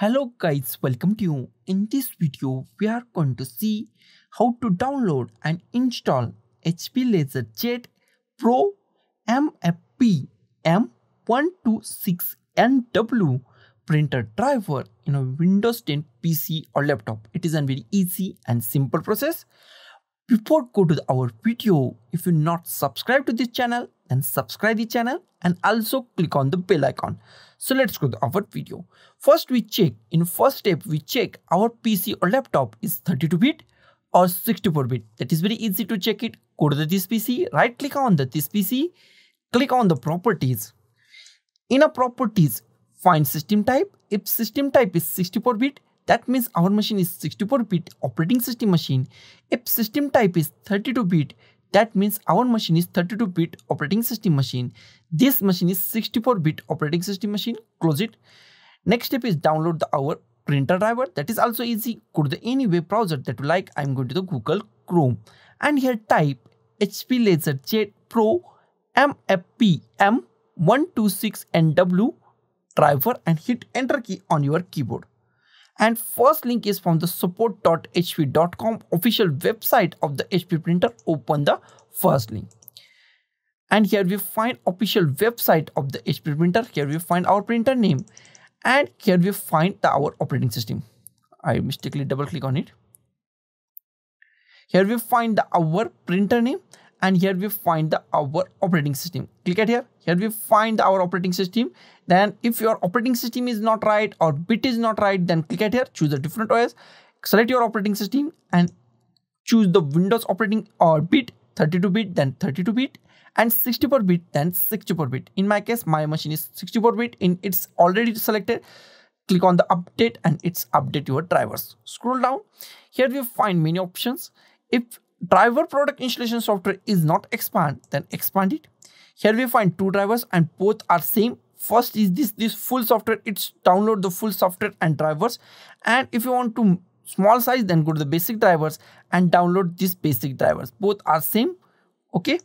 Hello guys, welcome to you. In this video, we are going to see how to download and install HP LaserJet Pro MFP M126NW printer driver in a Windows 10 PC or laptop. It is a very easy and simple process. Before go to our video, if you not subscribe to this channel, then subscribe the channel and also click on the bell icon. So let's go to our video. First we check, in first step we check our PC or laptop is 32-bit or 64-bit. That is very easy to check it. Go to the this PC, right click on the this PC, click on the properties. In a properties, find system type. If system type is 64-bit, that means our machine is 64-bit operating system machine. If system type is 32-bit, that means our machine is 32-bit operating system machine. This machine is 64-bit operating system machine. Close it. Next step is download the our printer driver. That is also easy. Go to the any web browser that you like. I'm going to the Google Chrome. And here type HP LaserJet Pro MFP M126NW driver and hit enter key on your keyboard. And first link is from the support.hp.com official website of the HP printer. Open the first link. And here we find official website of the HP printer. Here we find our printer name. And here we find the, our operating system. I mistakenly double click on it. Here we find the our printer name and here we find the our operating system. Click at here. Here we find our operating system. Then if your operating system is not right or bit is not right then click at here. Choose a different os select your operating system and choose the windows operating or bit. 32 bit then 32 bit. And 64 bit then 64 bit. In my case my machine is 64 bit. In it's already selected. Click on the update and it's update your drivers. Scroll down. Here we find many options. If driver product installation software is not expand then expand it. Here we find two drivers and both are same. First is this this full software. It's download the full software and drivers. And if you want to small size then go to the basic drivers and download this basic drivers. Both are same okay?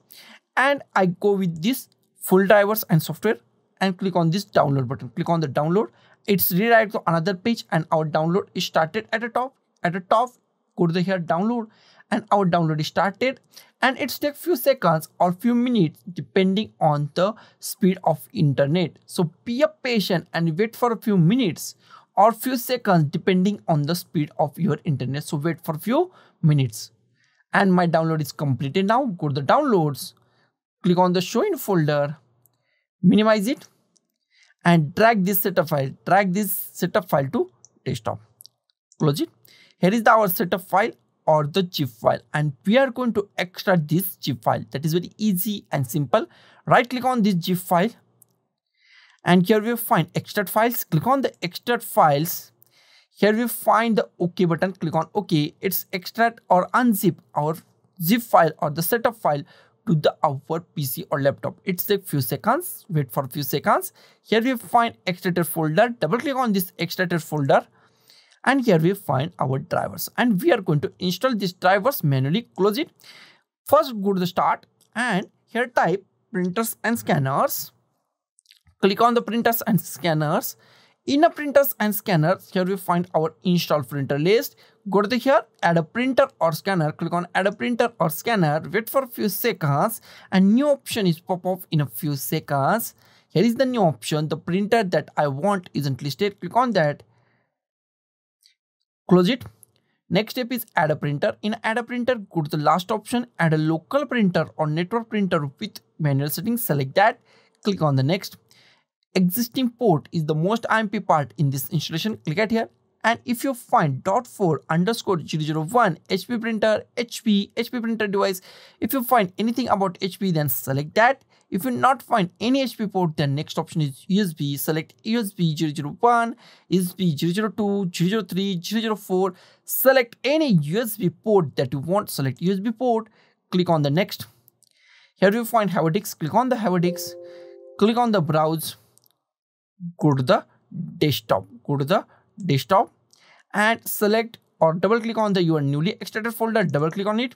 And i go with this full drivers and software and click on this download button. Click on the download. It's redirect to another page and our download is started at the top. At the top go to the here download and our download is started. And it takes few seconds or few minutes depending on the speed of internet. So be a patient and wait for a few minutes or few seconds depending on the speed of your internet. So wait for a few minutes. And my download is completed now. Go to the downloads. Click on the show in folder. Minimize it. And drag this setup file. Drag this setup file to desktop. Close it. Here is the our setup file or the zip file. And we are going to extract this zip file. That is very easy and simple. Right click on this zip file. And here we find extract files. Click on the extract files. Here we find the ok button. Click on ok. It's extract or unzip our zip file or the setup file to the our pc or laptop. It's takes few seconds. Wait for a few seconds. Here we find extracted folder. Double click on this extracted folder and here we find our drivers. And we are going to install these drivers manually close it. First go to the start. And here type printers and scanners. Click on the printers and scanners. In a printers and scanners here we find our install printer list. Go to the here add a printer or scanner. Click on add a printer or scanner. Wait for a few seconds. And new option is pop up in a few seconds. Here is the new option. The printer that i want isn't listed. Click on that close it. Next step is add a printer. In add a printer go to the last option add a local printer or network printer with manual settings. Select that. Click on the next. Existing port is the most imp part in this installation. Click at here and if you find dot 4 underscore 001 hp printer hp hp printer device if you find anything about hp then select that. If you not find any hp port then next option is usb select usb 001 usb 002 003 004 select any usb port that you want. Select usb port. Click on the next. Here you find have disk click on the have disk click on the browse. Go to the desktop. Go to the desktop and select or double click on the your newly extracted folder double click on it.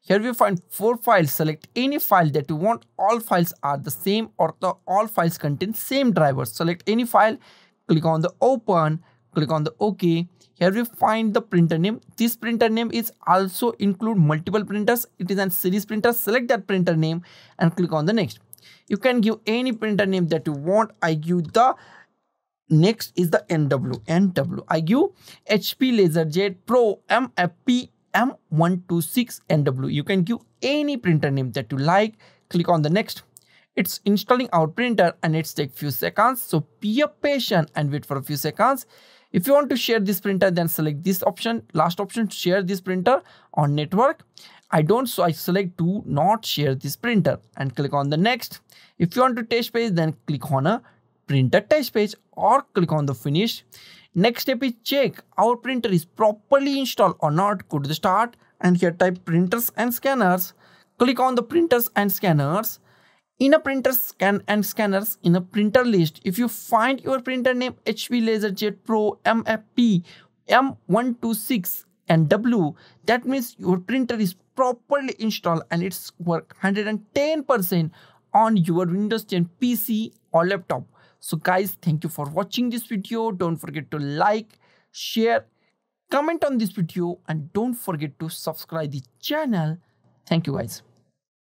Here we find four files. Select any file that you want. All files are the same or the all files contain same drivers. Select any file. Click on the open. Click on the ok. Here we find the printer name. This printer name is also include multiple printers. It is a series printer. Select that printer name and click on the next. You can give any printer name that you want. I give the next is the nw nw i give hp laserjet pro mfp m126 nw you can give any printer name that you like. Click on the next. It's installing our printer and it's take few seconds. So be a patient and wait for a few seconds. If you want to share this printer then select this option. Last option share this printer on network. I don't so i select do not share this printer and click on the next. If you want to test page then click on a printer test page or click on the finish. Next step is check our printer is properly installed or not. Go to the start and here type printers and scanners. Click on the printers and scanners. In a printer scan and scanners in a printer list, if you find your printer name HP LaserJet Pro MFP M126 and W, that means your printer is properly installed and it's work 110% on your Windows 10 PC or laptop. So guys, thank you for watching this video. Don't forget to like, share, comment on this video and don't forget to subscribe the channel. Thank you guys.